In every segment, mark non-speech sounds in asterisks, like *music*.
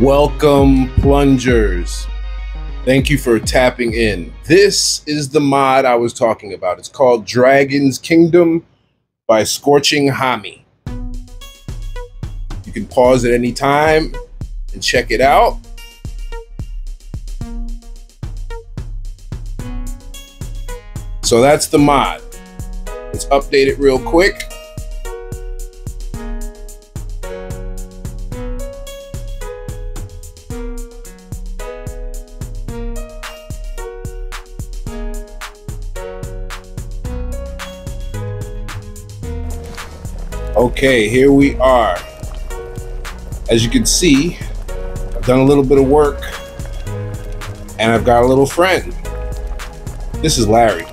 Welcome, plungers. Thank you for tapping in. This is the mod I was talking about. It's called Dragon's Kingdom by Scorching Hami. You can pause at any time and check it out. So that's the mod. Let's update it real quick. Okay, here we are. As you can see, I've done a little bit of work and I've got a little friend. This is Larry.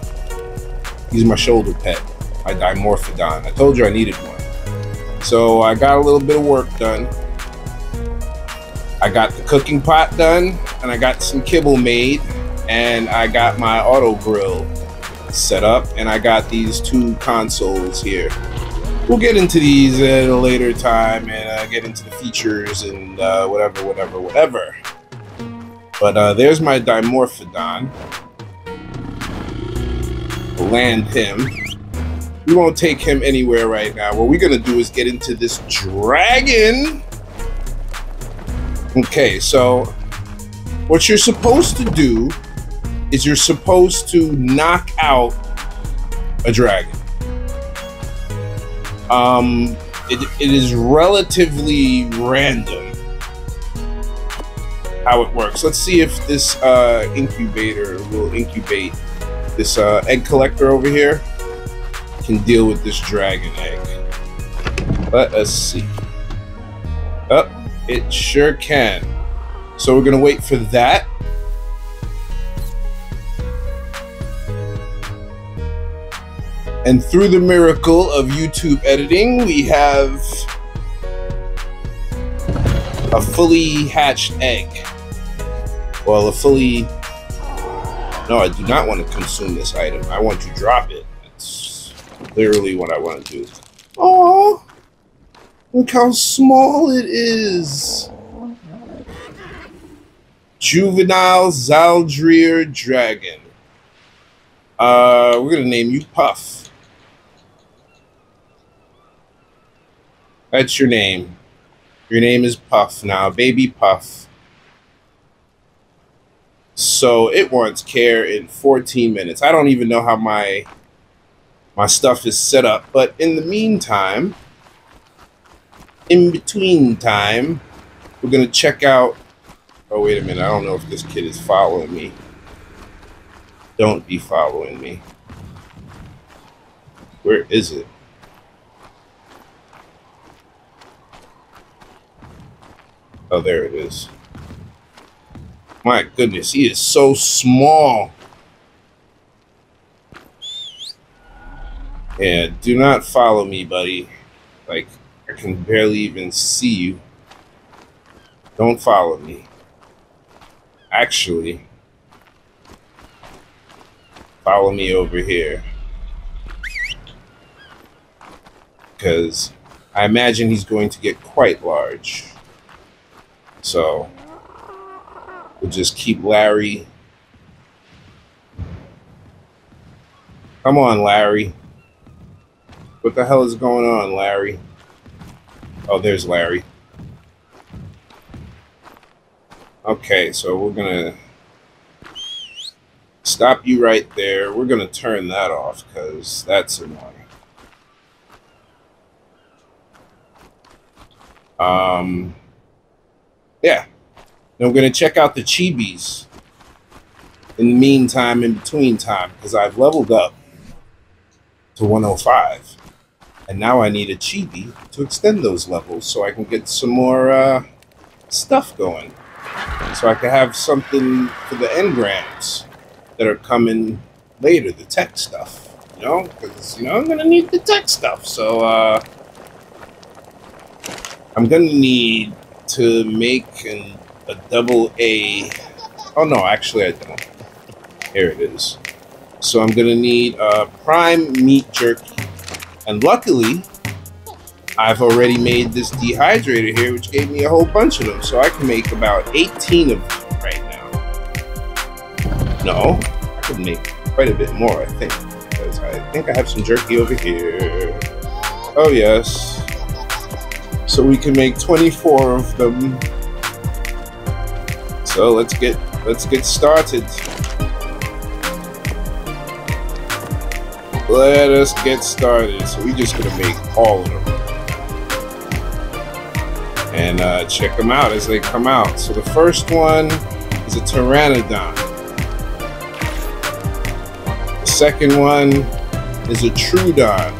He's my shoulder pet, my Dimorphodon. I told you I needed one. So I got a little bit of work done. I got the cooking pot done and I got some kibble made and I got my auto grill set up and I got these two consoles here we'll get into these at a later time and uh, get into the features and uh, whatever, whatever, whatever. But uh, there's my Dimorphodon. Land him. We won't take him anywhere right now. What we're gonna do is get into this dragon. Okay, so what you're supposed to do is you're supposed to knock out a dragon. Um, it, it is relatively random how it works. Let's see if this uh, incubator will incubate this uh, egg collector over here can deal with this dragon egg. Let us see. Oh, it sure can. So we're gonna wait for that. And through the miracle of YouTube editing, we have a fully hatched egg. Well, a fully... No, I do not want to consume this item. I want to drop it. That's literally what I want to do. Oh, look how small it is. Juvenile Zaldrir Dragon. Uh, we're to name you Puff. That's your name. Your name is Puff now, baby Puff. So it wants care in 14 minutes. I don't even know how my my stuff is set up, but in the meantime, in between time, we're gonna check out. Oh wait a minute! I don't know if this kid is following me. Don't be following me. Where is it? Oh, there it is. My goodness, he is so small. Yeah, do not follow me, buddy. Like, I can barely even see you. Don't follow me. Actually, follow me over here. Because I imagine he's going to get quite large. So we'll just keep Larry. Come on, Larry. What the hell is going on, Larry? Oh, there's Larry. Okay, so we're gonna stop you right there. We're gonna turn that off because that's annoying. Um, yeah. And I'm going to check out the chibis in the meantime, in between time, because I've leveled up to 105. And now I need a chibi to extend those levels so I can get some more uh, stuff going. So I can have something for the engrams that are coming later, the tech stuff. You know, because, you know, I'm going to need the tech stuff. So, uh, I'm going to need to make an, a double A. Oh no, actually I don't. Here it is. So I'm gonna need a prime meat jerky. And luckily, I've already made this dehydrator here, which gave me a whole bunch of them. So I can make about 18 of them right now. No, I could make quite a bit more, I think. Because I think I have some jerky over here. Oh yes. So we can make 24 of them. So let's get let's get started. Let us get started. So we're just gonna make all of them. And uh, check them out as they come out. So the first one is a Pteranodon. The second one is a Troodon.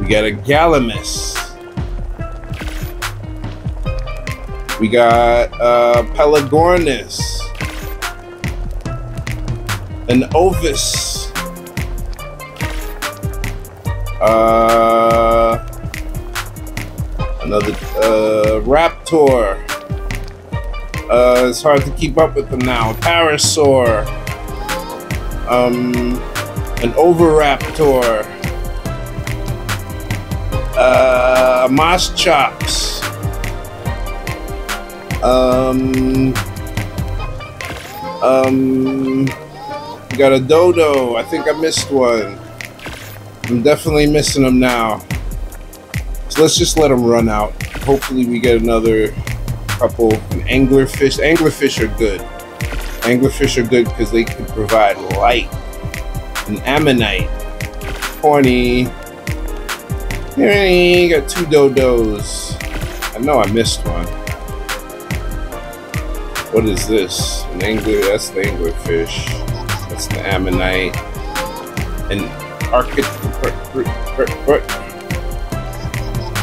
We got a Gallimimus. We got uh, Pelagornis. An Ovis. Uh, another uh, Raptor. Uh, it's hard to keep up with them now. Parasaur. Um, an Oviraptor. Uh, Moschops. Um, um, got a dodo. I think I missed one. I'm definitely missing them now. So let's just let them run out. Hopefully we get another couple. An anglerfish. Anglerfish are good. Anglerfish are good because they can provide light. An ammonite. Horny. Hey, got two dodos. I know I missed one. What is this? An angler, that's the anglerfish. That's the ammonite. An archit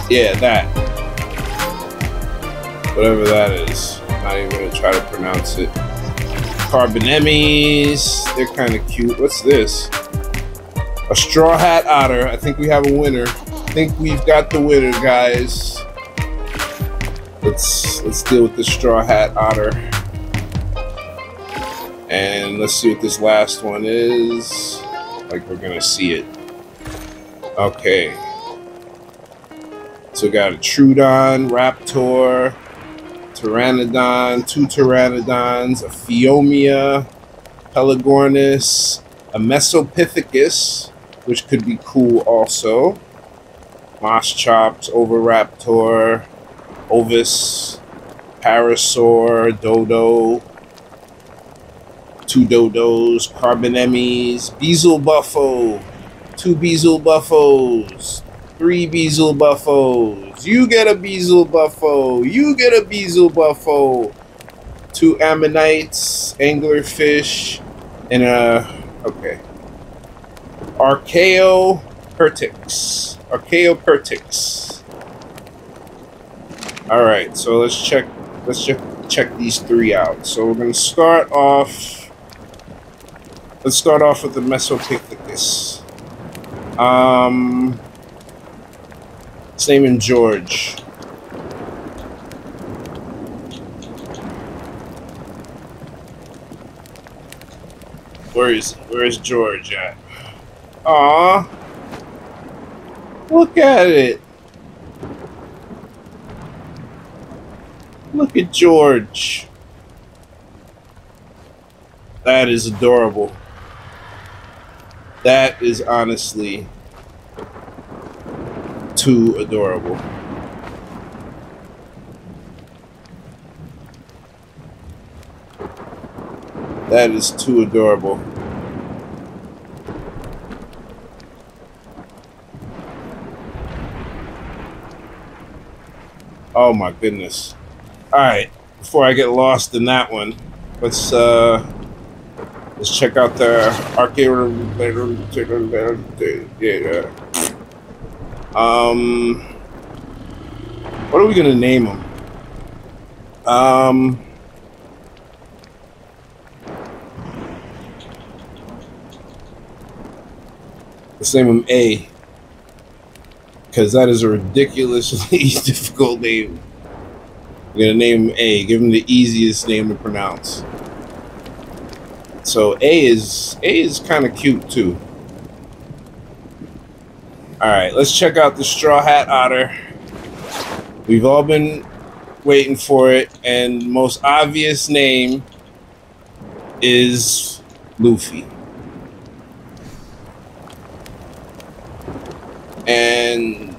Yeah, that. Whatever that is. Not even gonna try to pronounce it. Carbonemys. They're kind of cute. What's this? A straw hat otter. I think we have a winner. I think we've got the winner, guys. Let's let's deal with the straw hat otter. And let's see what this last one is. Like we're gonna see it. Okay. So got a Troodon, Raptor, Pteranodon, two Pteranodons, a Phiomia, Pelagornis, a Mesopithecus, which could be cool also. Moss Moschops, Oviraptor, Ovis, Parasaur, Dodo, two Dodos, Carbonemys, Beezle Buffo, two Beelzebufos, three Beelzebufos. You get a Beelzebufo. You get a Beelzebufo. Two Ammonites, Anglerfish, and a okay. Archaeo Pertix. Archaeo Pertix. All right, so let's check. Let's check check these three out. So we're gonna start off. Let's start off with the Mesopithecus. Um, his name George. Where is where is George at? Aw. Look at it. Look at George. That is adorable. That is honestly too adorable. That is too adorable. Oh my goodness. Alright, before I get lost in that one, let's uh let's check out the arcade room. yeah. Um what are we gonna name them? Um Let's name him A. Because that is a ridiculously *laughs* difficult name. I'm gonna name him A. Give him the easiest name to pronounce. So A is A is kind of cute too. All right, let's check out the Straw Hat Otter. We've all been waiting for it, and most obvious name is Luffy. And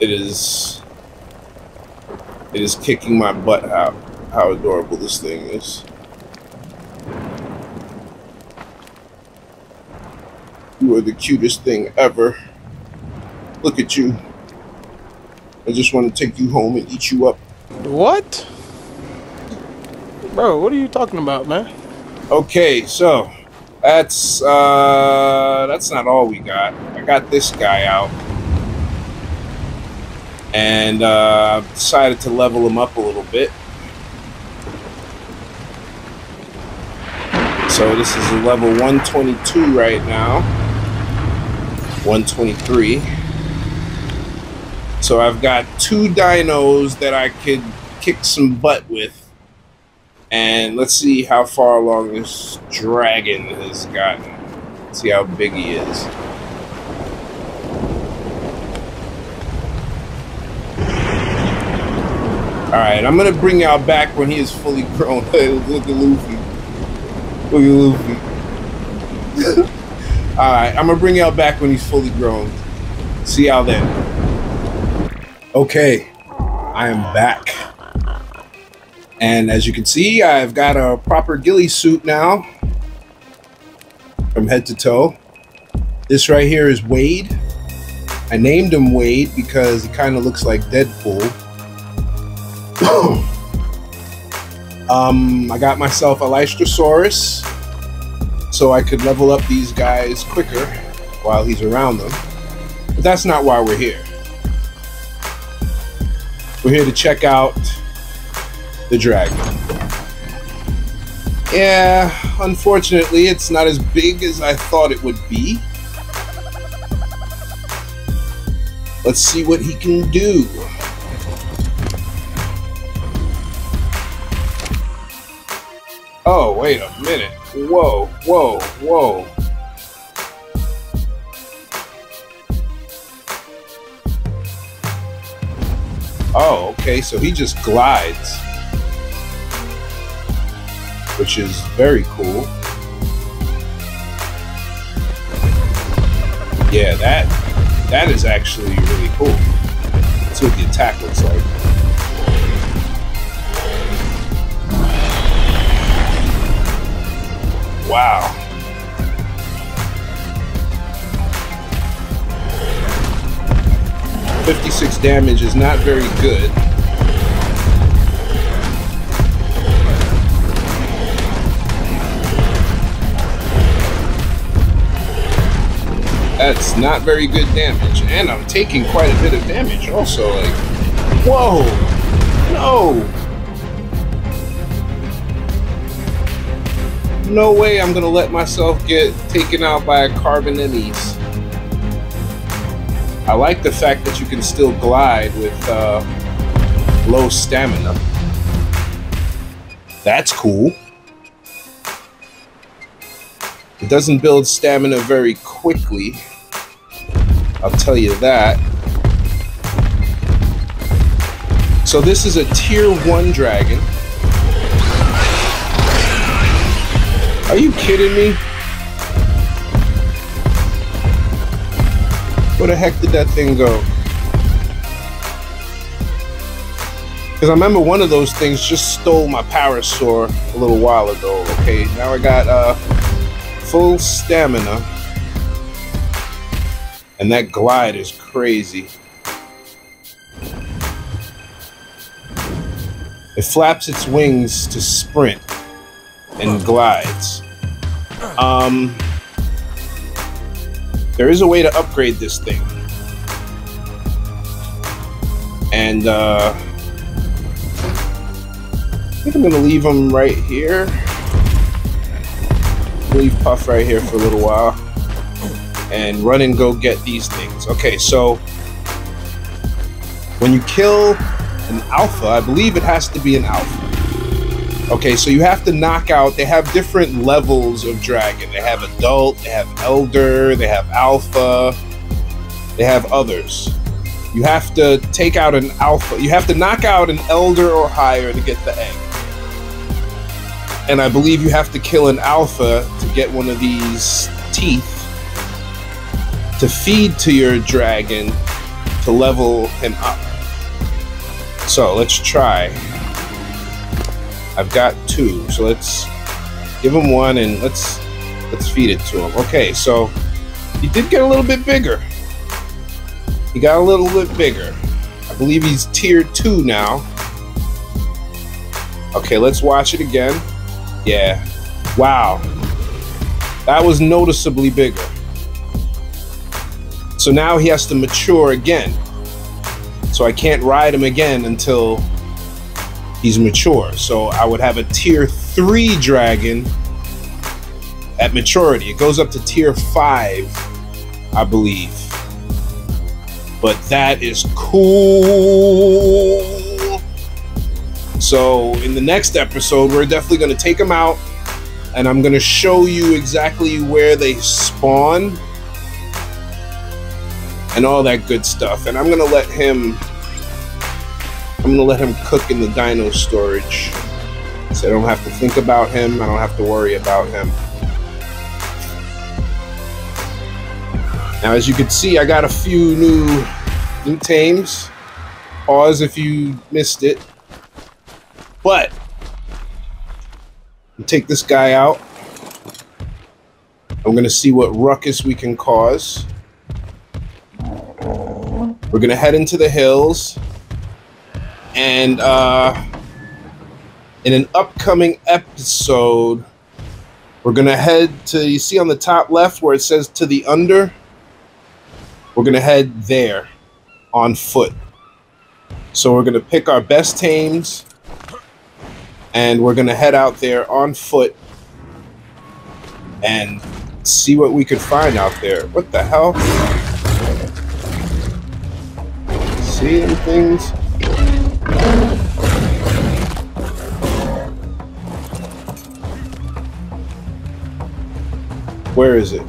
it is it is kicking my butt how how adorable this thing is. You are the cutest thing ever. Look at you. I just want to take you home and eat you up. What? Bro, what are you talking about, man? Okay, so that's uh that's not all we got. I got this guy out. And uh decided to level him up a little bit. So this is level 122 right now. 123. So I've got two dinos that I could kick some butt with. And let's see how far along this dragon has gotten. See how big he is. Alright, I'm gonna bring y'all back when he is fully *laughs* grown. Look at Luffy. At Luffy. *laughs* Alright, I'm gonna bring y'all back when he's fully grown. See y'all then. Okay, I am back. And as you can see, I've got a proper ghillie suit now from head to toe. This right here is Wade. I named him Wade because he kind of looks like Deadpool. *clears throat* Oh. Um, I got myself a Lystrosaurus so I could level up these guys quicker while he's around them. But that's not why we're here. We're here to check out the dragon. Yeah, unfortunately, it's not as big as I thought it would be. Let's see what he can do. Oh, wait a minute. Whoa, whoa, whoa. Oh, okay, so he just glides. Which is very cool. Yeah, that that is actually really cool. That's what the attack looks like. Wow. Fifty-six damage is not very good. That's not very good damage, and I'm taking quite a bit of damage also. Like, whoa, no. No way I'm gonna let myself get taken out by a carbon. I like the fact that you can still glide with uh, low stamina. That's cool. It doesn't build stamina very quickly. I'll tell you that. So this is a tier 1 dragon. Are you kidding me? Where the heck did that thing go? Because I remember one of those things just stole my Parasaur a little while ago. Okay, now I got uh, full stamina. And that glide is crazy. It flaps its wings to sprint and glides. Um, there is a way to upgrade this thing. And uh, I think I'm going to leave him right here. Leave Puff right here for a little while. And run and go get these things. Okay, so when you kill an alpha, I believe it has to be an alpha. Okay, so you have to knock out, they have different levels of dragon. They have adult, they have elder, they have alpha, they have others. You have to take out an alpha. You have to knock out an elder or higher to get the egg. And I believe you have to kill an alpha to get one of these teeth to feed to your dragon to level him up. So let's try. I've got two, so let's give him one and let's let's feed it to him. Okay, so he did get a little bit bigger. He got a little bit bigger. I believe he's tier two now. Okay, let's watch it again. Yeah. Wow. That was noticeably bigger. So now he has to mature again. So I can't ride him again until he's mature. So I would have a tier three dragon at maturity. It goes up to tier five, I believe but that is cool. So, in the next episode, we're definitely going to take them out and I'm going to show you exactly where they spawn and all that good stuff. And I'm going to let him I'm to let him cook in the dino storage. So I don't have to think about him, I don't have to worry about him. Now, as you can see, I got a few new new tames. Pause if you missed it. But take this guy out. I'm gonna see what ruckus we can cause. We're gonna head into the hills, and uh, in an upcoming episode, we're gonna head to. You see on the top left where it says to the under. We're to head there on foot. So we're to pick our best tames and we're to head out there on foot and see what we could find out there. What the hell? See things? Where is it?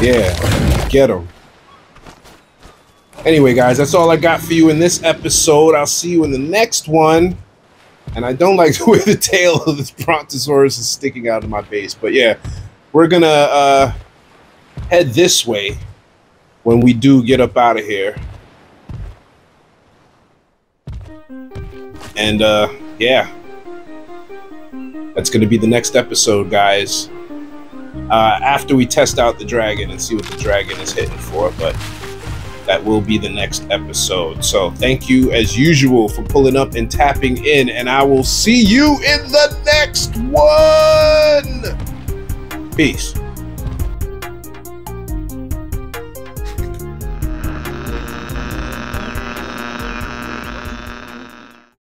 Yeah, get him. Anyway, guys, that's all I got for you in this episode. I'll see you in the next one. And I don't *laughs* like the way the tail of this Brontosaurus is sticking out of my base. But yeah, we're going to uh, head this way when we do get up out of here. And uh, yeah, that's going to be the next episode, guys uh, after we test out the dragon and see what the dragon is hitting for. But that will be the next episode. So thank you as usual for pulling up and tapping in, and I will see you in the next one. Peace.